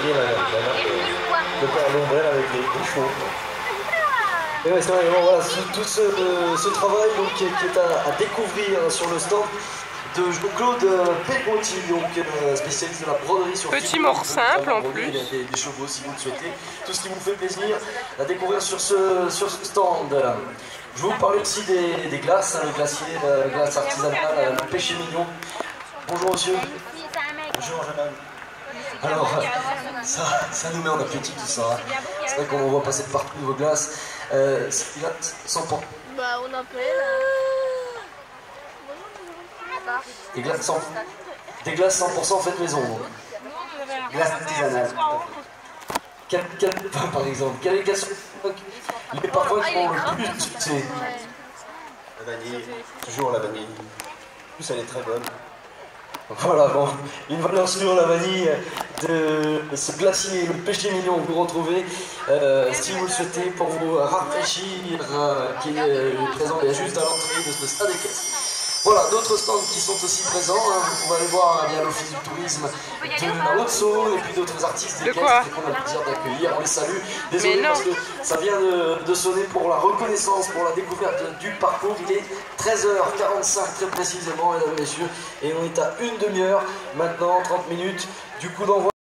voyez la, la, la, le père l'ombrelle avec les, les chevaux. Et ouais, c'est vrai, bon, voilà, tout, tout ce, euh, ce, travail donc, qui, qui est à, à, découvrir sur le stand de donc euh, spécialiste de la broderie sur Petit mort simple en plus. Des, des, chevaux si vous le souhaitez. Tout ce qui vous fait plaisir à découvrir sur ce, sur ce stand. Je vais vous parler aussi des, des glaces, hein, le glacier, la glace artisanale, le péché mignon. Bonjour monsieur. Bonjour jeune homme. Alors, ça, ça nous met en appétit tout ça. Hein. C'est vrai qu'on voit passer partout vos glaces. Euh, il a 100 points. Bah, on là. Des glaces 100, des glaces 100% faites maison. Glace artisanale. Quel, quel, par exemple, quelle est les parfums qui ont le plus de succès La vanille, toujours la vanille. En plus, elle est très bonne. Voilà, bon, une valeur sur la vanille de ce glacier, le péché mignon vous retrouvez, euh, si vous le souhaitez, pour vous rafraîchir, euh, qui est euh, présent juste à l'entrée de ce stade des caisses. Voilà, d'autres stands qui sont aussi présents. Hein. Vous pouvez aller voir bien l'Office du tourisme de la Haute-Saône et puis d'autres artistes des qu'on a le plaisir d'accueillir. On les salue. Désolé parce que ça vient de, de, sonner pour la reconnaissance, pour la découverte du parcours. Il est 13h45 très précisément, mesdames et messieurs, et on est à une demi-heure maintenant, 30 minutes du coup d'envoi.